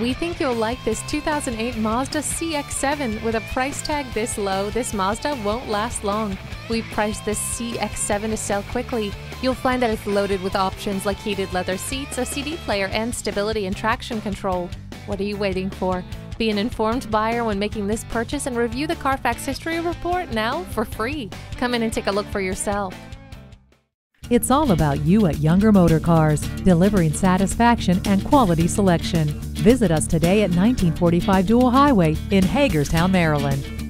We think you'll like this 2008 Mazda CX-7. With a price tag this low, this Mazda won't last long. We've priced this CX-7 to sell quickly. You'll find that it's loaded with options like heated leather seats, a CD player, and stability and traction control. What are you waiting for? Be an informed buyer when making this purchase and review the Carfax history report now for free. Come in and take a look for yourself. It's all about you at Younger Motor Cars, delivering satisfaction and quality selection. Visit us today at 1945 Dual Highway in Hagerstown, Maryland.